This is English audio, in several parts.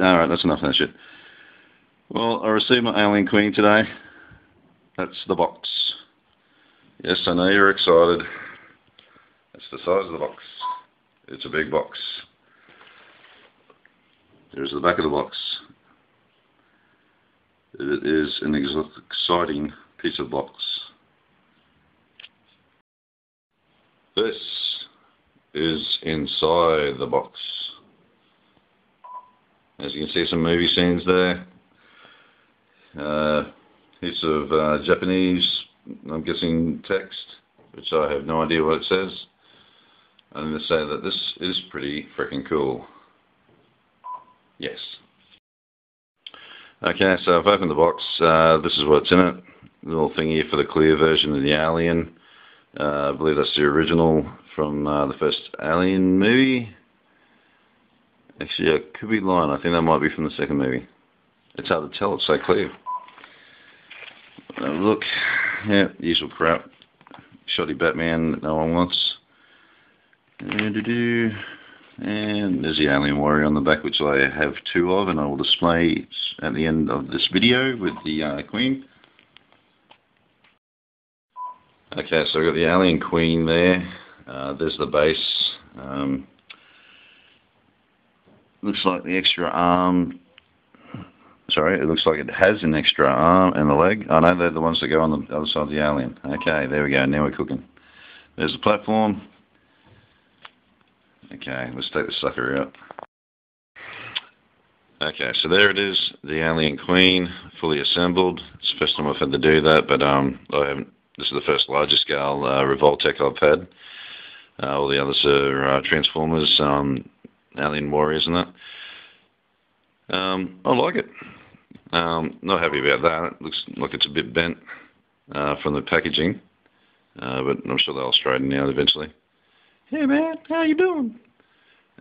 Alright, that's enough of that shit. Well, I received my Alien Queen today. That's the box. Yes, I know you're excited. That's the size of the box. It's a big box. There's the back of the box. It is an exciting piece of box. This is inside the box. As you can see some movie scenes there. Uh, piece of uh, Japanese, I'm guessing text, which I have no idea what it says. I'm going to say that this is pretty freaking cool. Yes. Okay, so I've opened the box. Uh, this is what's in it. Little thing here for the clear version of the Alien. Uh, I believe that's the original from uh, the first Alien movie. Actually, I could be lying. I think that might be from the second movie. It's hard to tell. It's so clear. Look, yeah, usual crap. Shoddy Batman that no one wants. And there's the Alien Warrior on the back, which I have two of, and I will display at the end of this video with the uh, Queen. Okay, so we've got the Alien Queen there. Uh, there's the base. Um, looks like the extra arm. Sorry, it looks like it has an extra arm and a leg. I oh, know they're the ones that go on the other side of the Alien. Okay, there we go. Now we're cooking. There's the platform. Okay, let's take the sucker out. Okay, so there it is, the Alien Queen, fully assembled. It's the first time I've had to do that, but um, I haven't. This is the first larger scale uh, Revoltech I've had. Uh, all the others are uh, Transformers, um, Alien Warriors and that. Um, I like it. Um, not happy about that. It looks like it's a bit bent uh, from the packaging, uh, but I'm sure they'll straighten out eventually. Hey man, how you doing?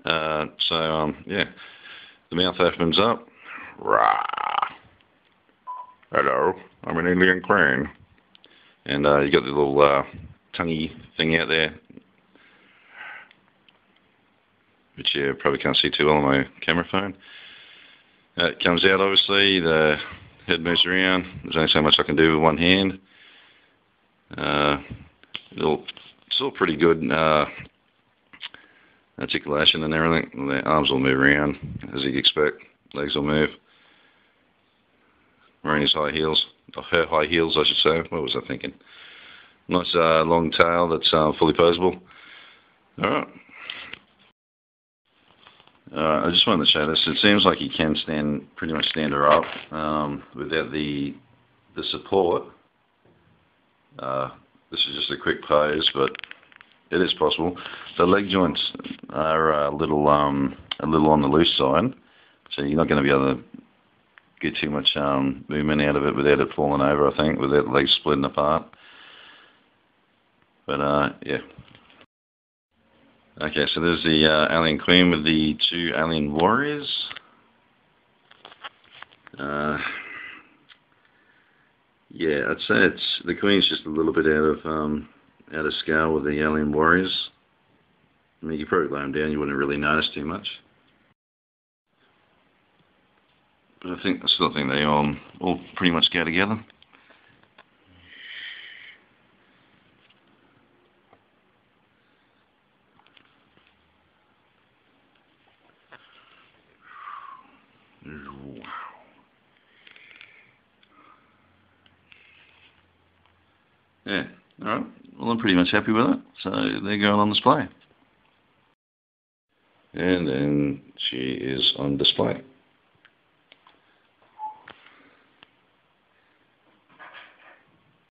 Uh, so um, yeah, the mouth opens up. Rah. Hello, I'm an Indian crane. And uh, you got the little uh, tonguey thing out there, which you probably can't see too well on my camera phone. It comes out obviously, the head moves around. There's only so much I can do with one hand. Uh, it'll, it's all pretty good uh, articulation and everything. The arms will move around as you expect. Legs will move. Wearing his high heels, or her high heels I should say. What was I thinking? Nice uh, long tail that's uh, fully posable. Alright. Uh, I just wanted to show this. It seems like you can stand, pretty much stand her up um, without the the support. Uh, this is just a quick pose, but it is possible. The leg joints are a little um, a little on the loose side, so you're not going to be able to get too much um, movement out of it without it falling over. I think without the legs splitting apart. But uh, yeah. Okay, so there's the uh, Alien Queen with the two Alien Warriors. Uh, yeah, I'd say it's the Queen's just a little bit out of um, out of scale with the Alien Warriors. I mean, you probably lay them down, you wouldn't really notice too much. But I think I still think they all all pretty much go together. Yeah, alright. Well, I'm pretty much happy with it. So they're going on display. And then she is on display.